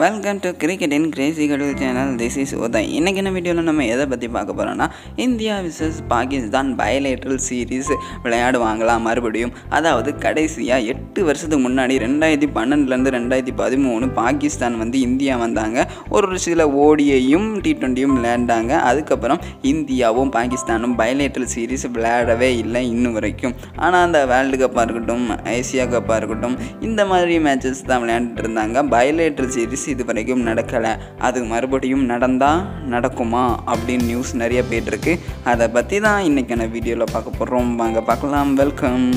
Welcome to cricket in crazy கடல் channel this is Uday இன்றைக்கி என்ன வீடியோவில் நம்ம எதை பற்றி பார்க்க போகிறோம்னா India versus Pakistan bilateral series விளையாடுவாங்களா மறுபடியும்? அதாவது கடைசியாக எட்டு வருஷத்துக்கு முன்னாடி ரெண்டாயிரத்தி பன்னெண்டுலேருந்து ரெண்டாயிரத்தி பதிமூணு பாகிஸ்தான் வந்து இந்தியா வந்தாங்க. ஒரு சில ஓடியையும் டி ட்வெண்ட்டியும் விளையாண்டாங்க. அதுக்கப்புறம் இந்தியாவும் பாகிஸ்தானும் பயலேட்ரல் சீரீஸ் விளையாடவே இல்லை இன்னும் வரைக்கும். ஆனால் அந்த வேர்ல்டு கப்பாக இருக்கட்டும் ஏசியா கப்பாக இருக்கட்டும் இந்த மாதிரி மேட்சஸ் தான் விளையாண்டுட்டு இருந்தாங்க. பயலேட்ரல் சீரிஸ் இது வரைக்கும் நடக்கலை. அது மறுபடியும் நடந்தால் நடக்குமா அப்படின்னு நியூஸ் நிறைய போயிட்டுருக்கு அதை பற்றி தான் இன்றைக்கான வீடியோவில் பார்க்க போகிறோம் வாங்க பார்க்கலாம். வெல்கம்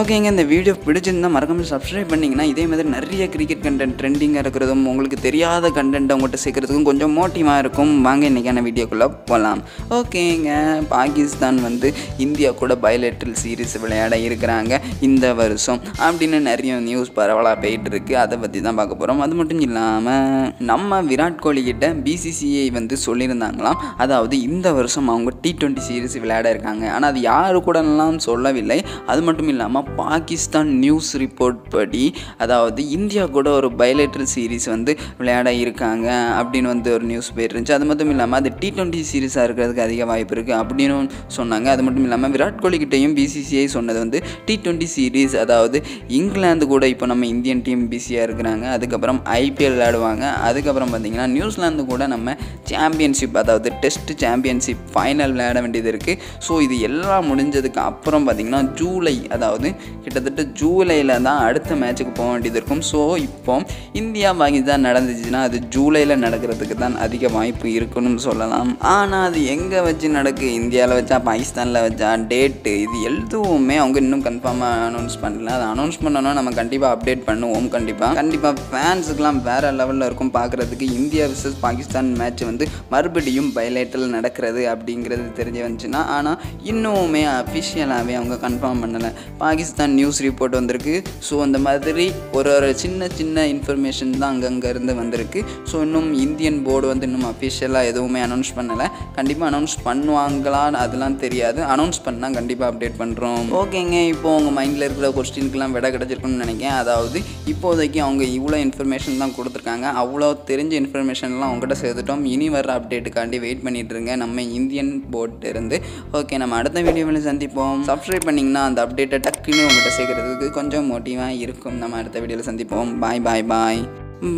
ஓகேங்க இந்த வீடியோ பிடிச்சிருந்தா மறக்காம சப்ஸ்கிரைப் பண்ணிங்கன்னா இதே மாதிரி நிறைய கிரிக்கெட் கண்டென்ட் ட்ரெண்டிங்காக இருக்கிறதும் உங்களுக்கு தெரியாத கண்டென்ட் உங்கள்கிட்ட சேர்க்குறதுக்கும் கொஞ்சம் மோட்டிவாக இருக்கும். வாங்க இன்றைக்கான வீடியோக்குள்ளே போகலாம் ஓகேங்க பாகிஸ்தான் வந்து இந்தியா கூட பயலேட்ரல் சீரீஸ் விளையாட இருக்கிறாங்க இந்த வருஷம். அப்படின்னு நிறைய நியூஸ் பரவலாக போயிட்டுருக்கு. அதை பற்றி தான் பார்க்க போகிறோம் அது மட்டும் இல்லாமல் நம்ம விராட் கோலி கிட்ட பிசிசிஐ வந்து சொல்லியிருந்தாங்களாம். அதாவது இந்த வருஷம் அவங்க டி ட்வெண்ட்டி சீரீஸ் விளையாட இருக்காங்க. ஆனால் அது யாரு கூடலாம் சொல்லவில்லை. அது மட்டும் இல்லாமல் பாகிஸ்தான் நியூஸ் ரிப்போர்ட் படி அதாவது இந்தியா கூட ஒரு பயலேட்ரல் சீரீஸ் வந்து விளையாட இருக்காங்க அப்படின்னு வந்து ஒரு நியூஸ் போயிருந்துச்சு அது மட்டும் இல்லாமல் அது டி ட்வெண்ட்டி சீரீஸாக இருக்கிறதுக்கு அதிக வாய்ப்பு இருக்குது அப்படின்னு சொன்னாங்க. அது மட்டும் இல்லாமல் விராட் கோலி கிட்டேயும் பிசிசிஐ சொன்னது வந்து டி ட்வெண்ட்டி சீரீஸ் அதாவது இங்கிலாந்து கூட இப்போ நம்ம இந்தியன் டீம் பிஸியாக இருக்கிறாங்க. அதுக்கப்புறம் ஐபிஎல் விளையாடுவாங்க. அதுக்கப்புறம் பார்த்திங்கன்னா நியூசிலாந்து கூட நம்ம சாம்பியன்ஷிப் அதாவது டெஸ்ட் சாம்பியன்ஷிப் ஃபைனல் விளையாட வேண்டியது இருக்குது ஸோ இது எல்லாம் முடிஞ்சதுக்கு அப்புறம் பார்த்திங்கன்னா ஜூலை அதாவது கிட்டத்தட்ட ஜூலையில் தான் அடுத்த மேட்ச்சுக்கு போக வேண்டியது இருக்கும். ஸோ இப்போ இந்தியா பாகிஸ்தான் நடந்துச்சுன்னா அது ஜூலையில் நடக்கிறதுக்கு தான் அதிக வாய்ப்பு இருக்குன்னு சொல்லலாம். ஆனால் அது எங்கே வச்சு நடக்கு? இந்தியாவில் வச்சா பாகிஸ்தானில் வச்சா டேட்டு இது எதுவுமே அவங்க இன்னும் கன்ஃபார்மாக அனௌன்ஸ் பண்ணல. அதை அனௌன்ஸ் பண்ணோன்னா நம்ம கண்டிப்பாக அப்டேட் பண்ணுவோம் கண்டிப்பாக கண்டிப்பாக ஃபேன்ஸுக்கெலாம் வேறு லெவலில் இருக்கும் பார்க்குறதுக்கு இந்தியா விசஸ் பாகிஸ்தான் மேட்ச் வந்து மறுபடியும் பைலேட்டில் நடக்கிறது அப்படிங்கிறது தெரிஞ்சு வந்துச்சுன்னா ஆனால் இன்னுமே அஃபிஷியலாகவே அவங்க கன்ஃபார்ம் பண்ணலை. பாகிஸ்தான் நியூஸ் ரிப்போர்ட் வந்திருக்கு. ஸோ அந்த மாதிரி ஒரு ஒரு சின்ன சின்ன இன்ஃபர்மேஷன் தான் அங்கங்கே இருந்து வந்திருக்கு. ஸோ இன்னும் இந்தியன் போர்டு வந்து இன்னும் அஃபிஷியலாக எதுவுமே அனௌன்ஸ் பண்ணலை. கண்டிப்பாக அனௌன்ஸ் பண்ணுவாங்களான்னு அதெல்லாம் தெரியாது. அனௌன்ஸ் பண்ணால் கண்டிப்பாக அப்டேட் பண்ணுறோம் ஓகேங்க. இப்போது உங்கள் மைண்டில் இருக்கிற கொஸ்டினுக்கெலாம் விட கிடச்சிருக்குன்னு நினைக்கிறேன். அதாவது இப்போதைக்கு அவங்க இவ்வளோ இன்ஃபர்மேஷன் தான் கொடுத்துருக்காங்க. அவ்வளோ தெரிஞ்ச இன்ஃபர்மேஷன்லாம் அவங்ககிட்ட சேர்த்துட்டோம். இனி வர அப்டேட்டுக்காண்டி வெயிட் பண்ணிட்டு இருங்க. நம்ம இந்தியன் போர்ட் இருந்து. ஓகே நம்ம அடுத்த வீடியோவில் சந்திப்போம். சப்ஸ்கிரைப் பண்ணிங்கன்னா அந்த அப்டேட்டை டக்குன்னு உங்கள்கிட்ட சேர்க்குறதுக்கு கொஞ்சம் மோட்டிவாக இருக்கும். நம்ம அடுத்த வீடியோவில் சந்திப்போம். Bye bye bye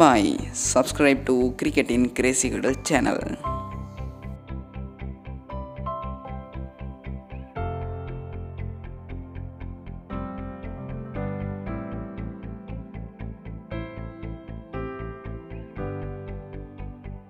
bye subscribe to cricket in channel